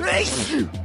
Race!